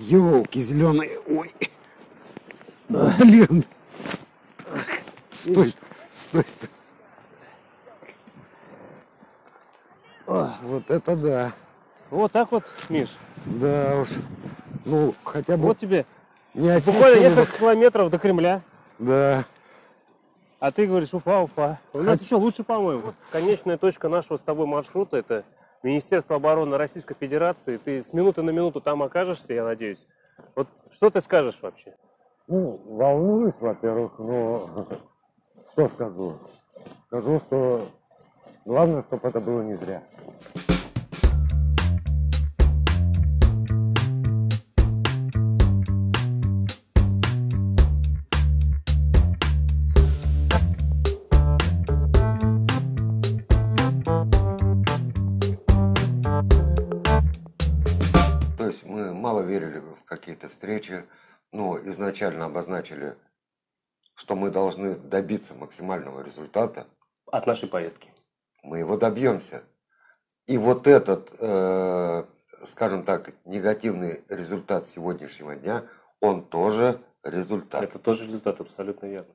Елки зеленые. Ой. Блин. Стой, стой, стой. Вот это да. Вот так вот, Миш. Да уж. Ну, хотя бы Вот тебе не буквально несколько километров до Кремля. Да. А ты говоришь, Уфа, Уфа. У нас еще лучше, по-моему. Конечная точка нашего с тобой маршрута – это Министерство обороны Российской Федерации. Ты с минуты на минуту там окажешься, я надеюсь. Вот что ты скажешь вообще? Ну, волнуюсь, во-первых, но что скажу? Скажу, что главное, чтобы это было не зря. То есть мы мало верили в какие-то встречи, но изначально обозначили, что мы должны добиться максимального результата, От нашей поездки. мы его добьемся. И вот этот, э, скажем так, негативный результат сегодняшнего дня, он тоже результат. Это тоже результат абсолютно верно.